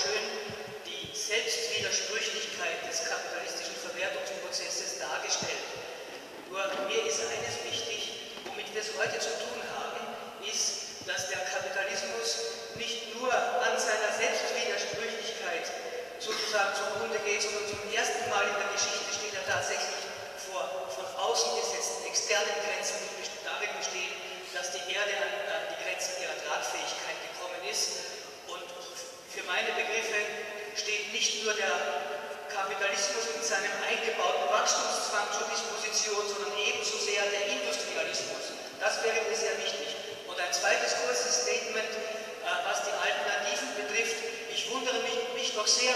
schön die Selbstwidersprüchlichkeit des kapitalistischen Verwertungsprozesses dargestellt. Nur mir ist eines wichtig, womit wir es heute zu tun haben, ist, dass der Kapitalismus nicht nur an seiner Selbstwidersprüchlichkeit sozusagen zugrunde geht, sondern zum ersten Mal in der Geschichte steht er tatsächlich vor von außen gesetzten externen Grenzen, die darin bestehen, dass die Erde an die Grenzen ihrer Tragfähigkeit gekommen ist. Für meine Begriffe steht nicht nur der Kapitalismus mit seinem eingebauten Wachstumszwang zur Disposition, sondern ebenso sehr der Industrialismus. Das wäre mir sehr wichtig. Und ein zweites kurzes Statement, äh, was die Alternativen betrifft. Ich wundere mich, mich doch sehr,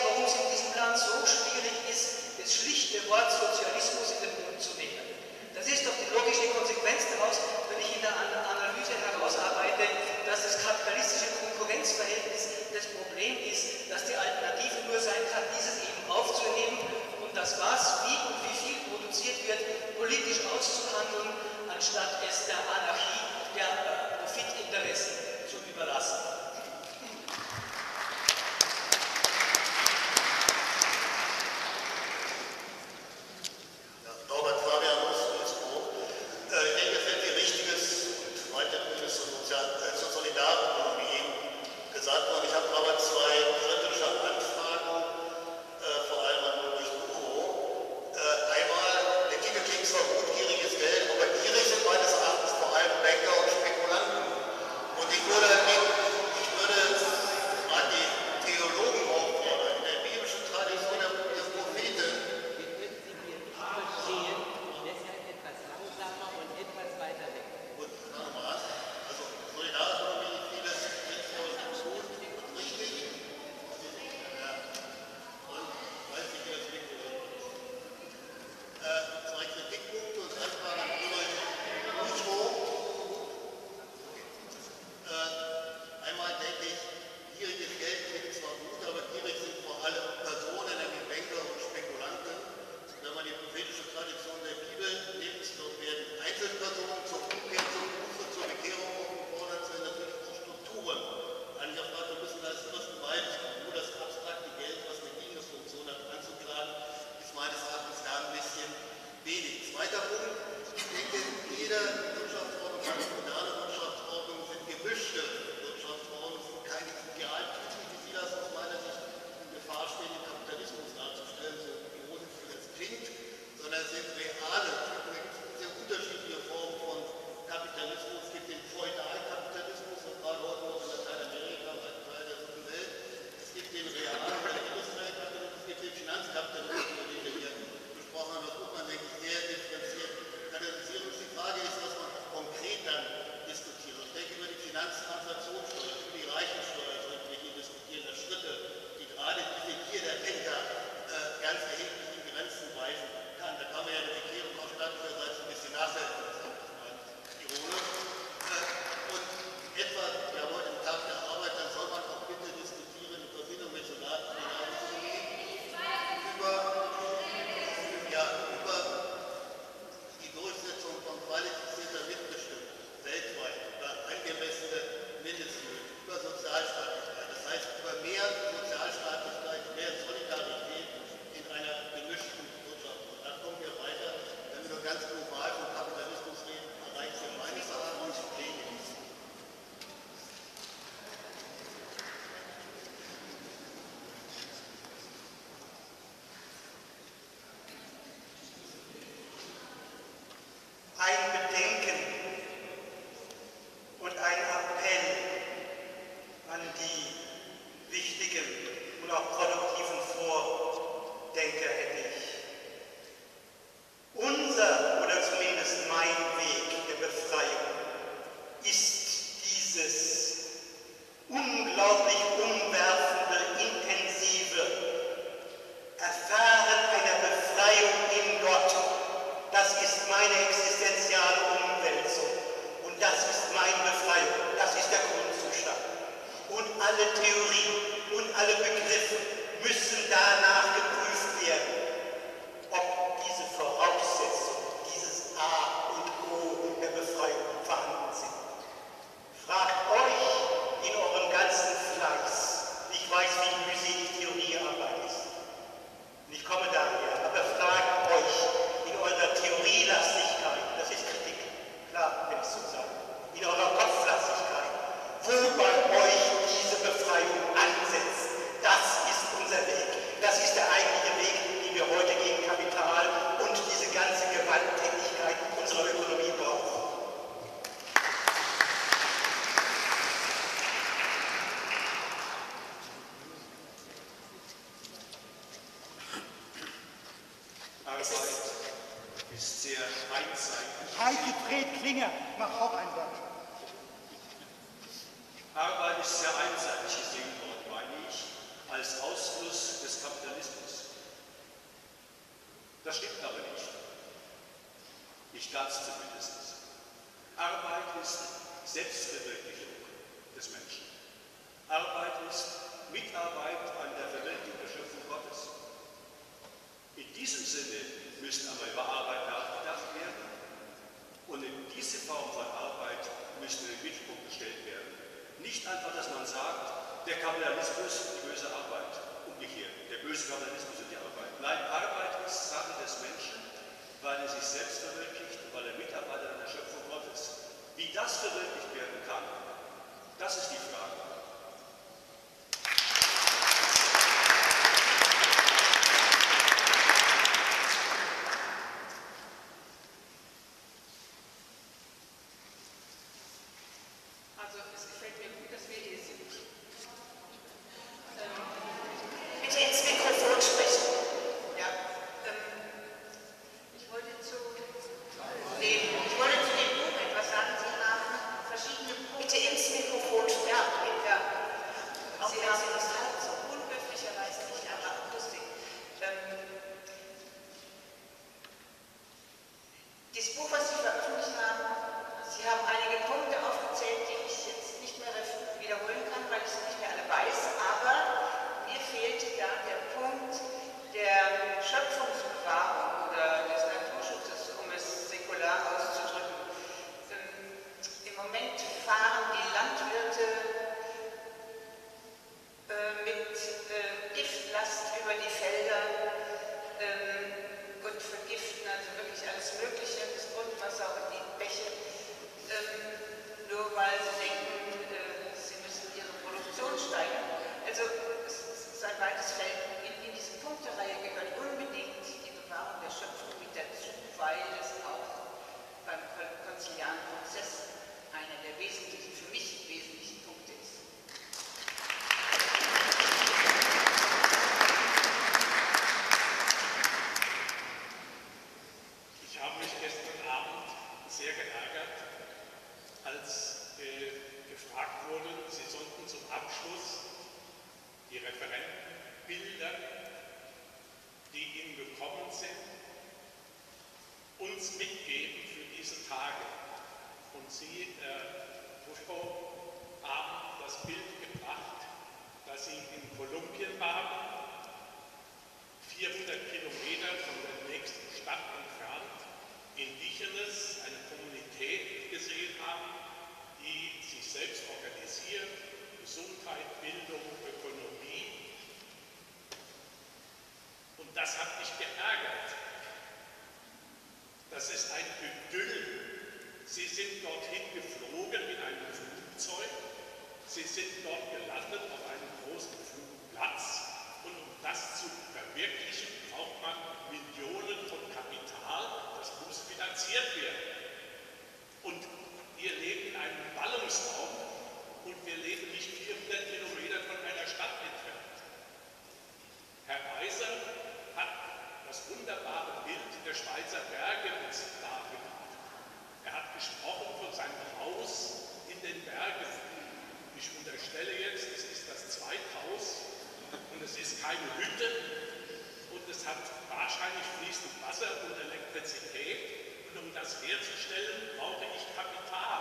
Arbeit ist Selbstverwirklichung des Menschen. Arbeit ist Mitarbeit an der Verwirklichung der Schöpfung Gottes. In diesem Sinne müsste aber über Arbeit nachgedacht werden und in diese Form von Arbeit müsste in den Mittelpunkt gestellt werden. Nicht einfach, dass man sagt, der Kapitalismus, die böse Arbeit, umgekehrt, der böse Kapitalismus und die Arbeit. Nein, Arbeit ist Sache des Menschen, weil er sich selbst verwirklicht und weil er Mitarbeiter an der Schöpfung. Wie das verwirklicht werden kann, das ist die Frage. Also es gefällt mir gut, dass wir hier sind. Bitte ins Mikrofon sprechen. Ja, ähm, ich wollte zu dem, ich wollte zu dem Buch etwas sagen. Sie haben verschiedene Punkte. Bitte ins Mikrofon sprechen. Ja, Auch Sie wenn haben Sie das das halt so unhöflicherweise nicht an der Akustik. Ähm, dieses Buch, was Sie veröffentlicht haben, Sie haben einige Punkte aufgezählt, die ich jetzt nicht mehr wiederholen kann, weil ich sie nicht mehr alle weiß, aber mir fehlte da der Punkt der Schöpfungsbewahrung oder des Naturschutzes, um es säkular auszudrücken. Ähm, Im Moment fahren die Landwirte äh, mit äh, Giftlast über die Felder ähm, und vergiften also wirklich alles Mögliche, das Grundwasser und die Bäche, ähm, nur weil sie denken, äh, sie müssen ihre Produktion steigern. Also es es ist ein weites Feld. In, in diese Punktereihe gehört unbedingt die Bewahrung der Schöpfung mit dazu, weil es auch beim kon- konziliaren Prozess einer der wesentlichen, für mich wesentlichen Punkte ist. Ich habe mich gestern Abend sehr geärgert, als äh, gefragt wurde, Sie sollten zum Abschluss die Referentenbilder, die Ihnen gekommen sind, uns mitgeben für diese Tage. Und Sie, Herr Buschko, haben das Bild gebracht, dass Sie in Kolumbien waren 400 Kilometer von der nächsten Stadt entfernt Indigenes, eine Kommunität gesehen haben, die sich selbst organisiert, Gesundheit, Bildung, Ökonomie. Und das hat mich geärgert. Das ist ein Idyll. Sie sind dorthin geflogen mit einem Flugzeug. Sie sind dort gelandet auf einem großen Flugplatz. Und um das zu verwirklichen, braucht man Millionen von Kapital. Das finanziert werden. Und wir leben in einem Ballungsraum und wir leben nicht 400 Kilometer von einer Stadt entfernt. Herr Weiser hat das wunderbare Bild der Schweizer Berge uns dargelegt. Er hat gesprochen von seinem Haus in den Bergen. Ich unterstelle jetzt, es ist das Zweithaus und es ist keine Hütte und es hat wahrscheinlich fließend Wasser und Elektrizität. Und um das herzustellen, brauche ich Kapital.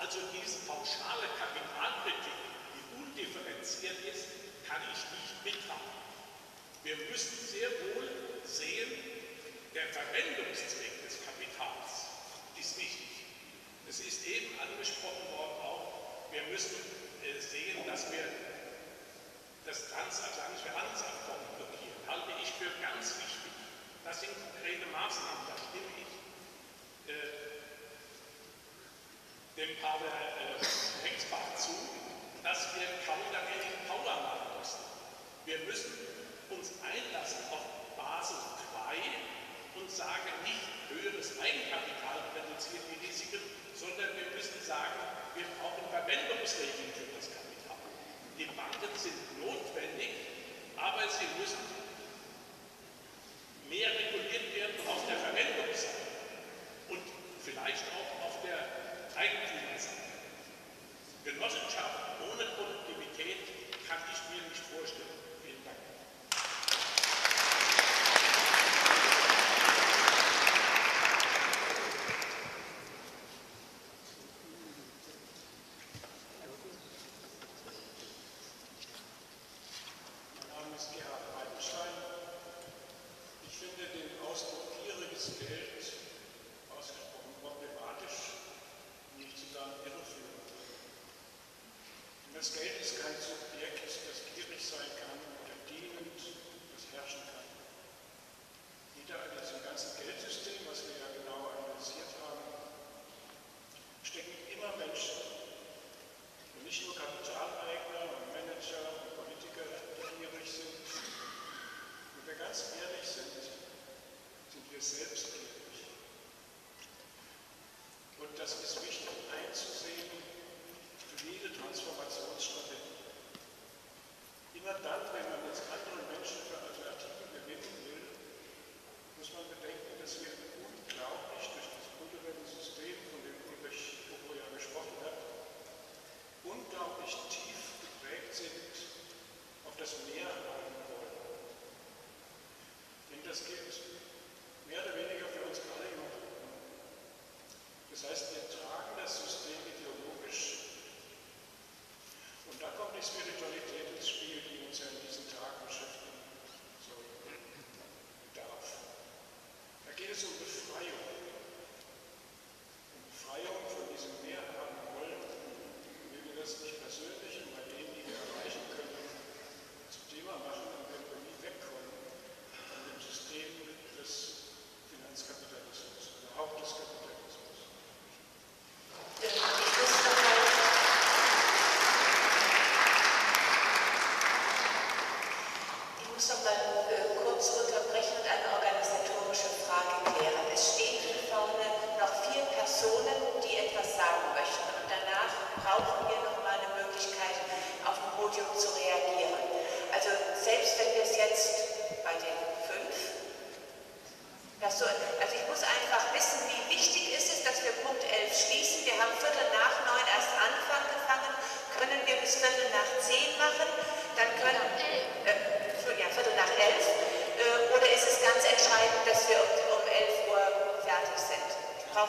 Also diese pauschale Kapitalkritik, die undifferenziert ist, kann ich nicht mittragen. Wir müssen sehr wohl sehen, der Verwendungszweck des Kapitals ist wichtig. Es ist eben angesprochen worden auch, wir müssen äh, sehen, dass wir das transatlantische Handelsabkommen blockieren. Halte ich für ganz wichtig. Das sind konkrete Maßnahmen, da stimme ich äh, dem Pater äh, Hexbach zu, dass wir Countervailing Power machen. Wir müssen uns einlassen auf Basel II und sagen, nicht höheres Eigenkapital reduziert die Risiken, sondern wir müssen sagen, wir brauchen Verwendungsregeln für das Kapital. Die Banken sind notwendig, aber sie müssen mehr reguliert werden auf der Verwendungsseite und vielleicht auch auf der Eigentümerseite. Genossenschaft ohne Produktivität kann ich mir nicht vorstellen. Yes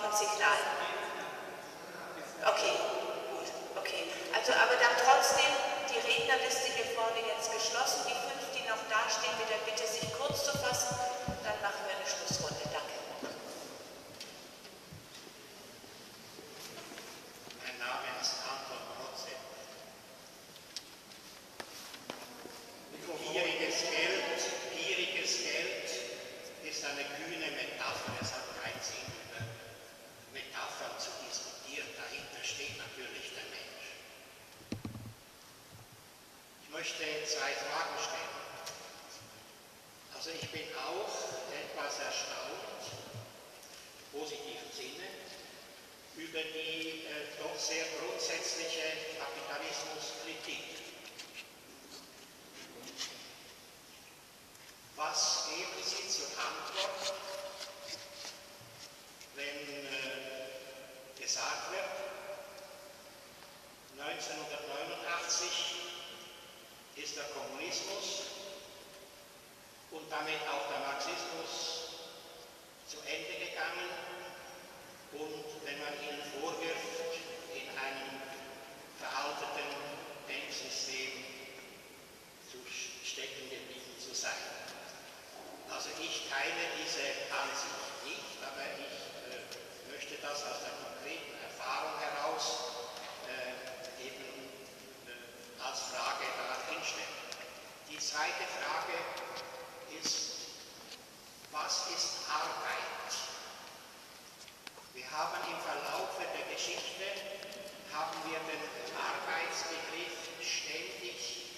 brauchen Signal. auch etwas erstaunt, positiven Sinne, über die äh, doch sehr grundsätzliche Kapitalismuskritik. Also ich teile diese Ansicht nicht, aber ich äh, möchte das aus der konkreten Erfahrung heraus äh, eben äh, als Frage dahinstellen. Die zweite Frage ist, was ist Arbeit? Wir haben im Verlauf der Geschichte haben wir den Arbeitsbegriff ständig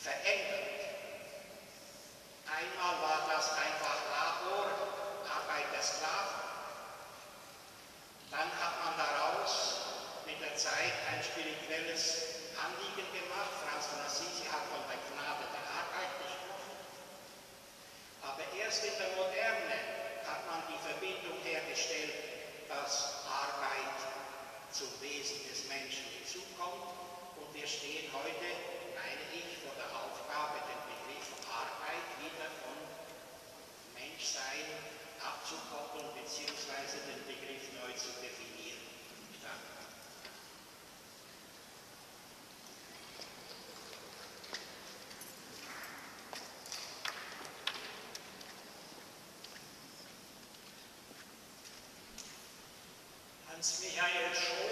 verändert. kannst mir ja jetzt schon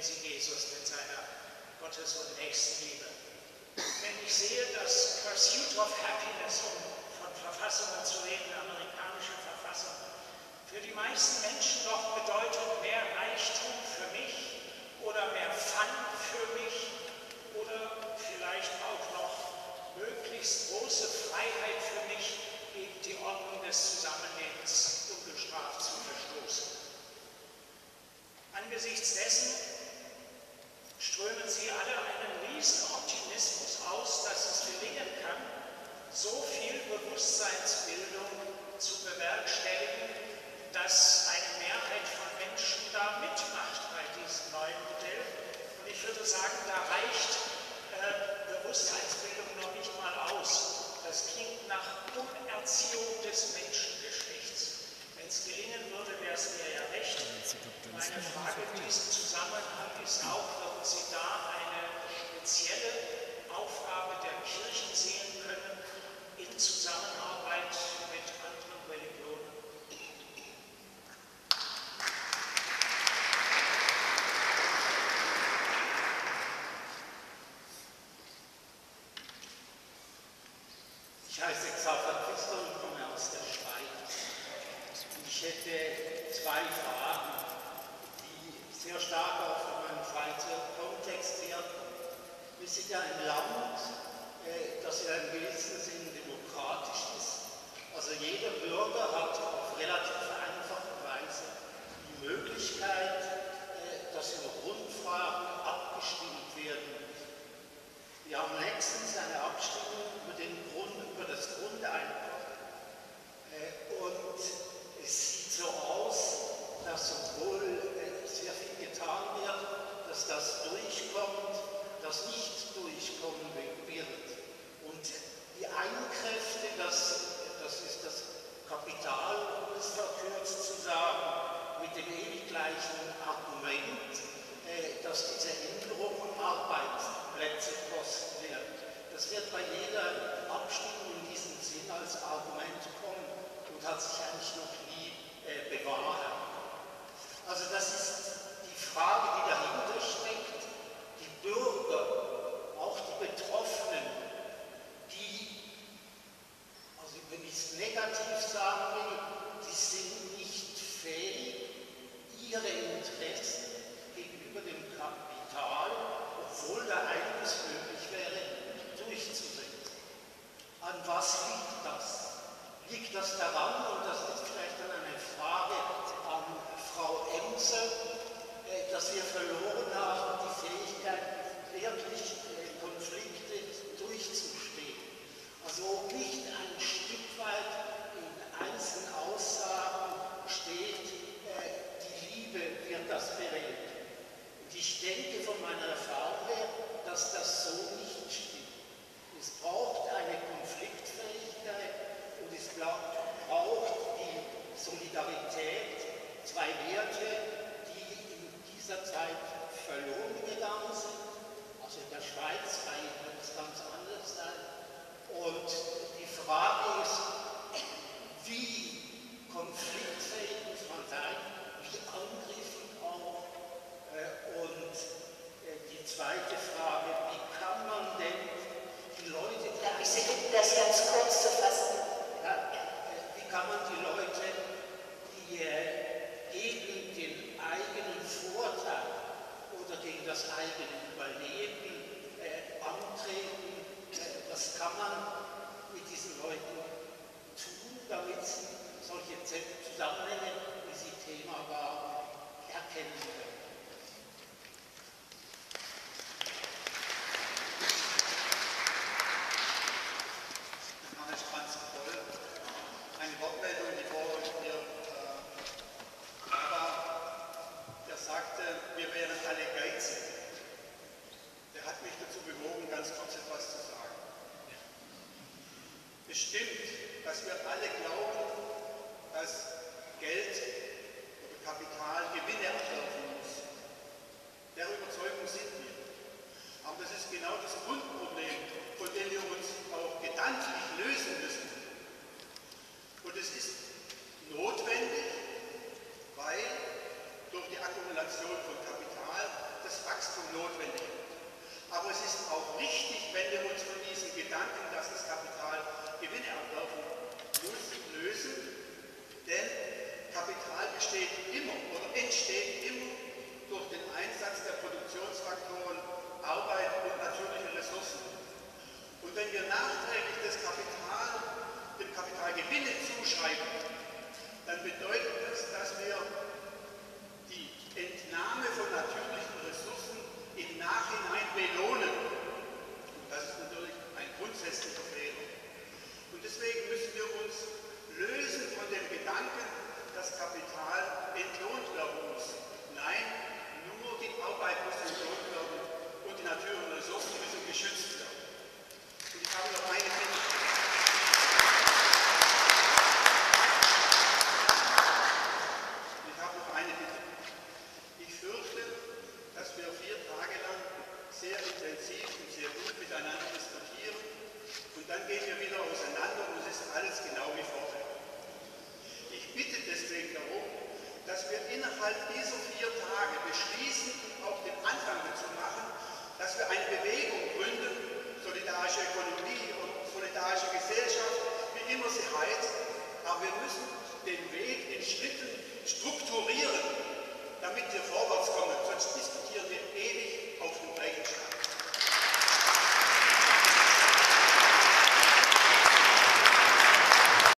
kennen Sie Jesus mit seiner Gottes- und Nächstenliebe. Wenn ich sehe, dass Pursuit of Happiness, um von Verfassungen zu reden, amerikanische Verfassung, für die meisten Menschen noch bedeutet mehr Reichtum für mich oder mehr Fun für mich oder vielleicht auch noch möglichst große Freiheit für mich, gegen die Ordnung des Zusammenlebens ungestraft zu verstoßen. Angesichts dessen strömen sie alle einen riesen Optimismus aus, dass es gelingen kann, so viel Bewusstseinsbildung zu bewerkstelligen, dass eine Mehrheit von Menschen da mitmacht bei diesem neuen Modell. Und ich würde sagen,